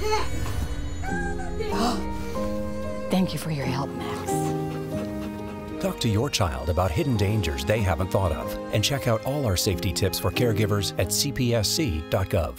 Thank you for your help, Max. Talk to your child about hidden dangers they haven't thought of and check out all our safety tips for caregivers at cpsc.gov.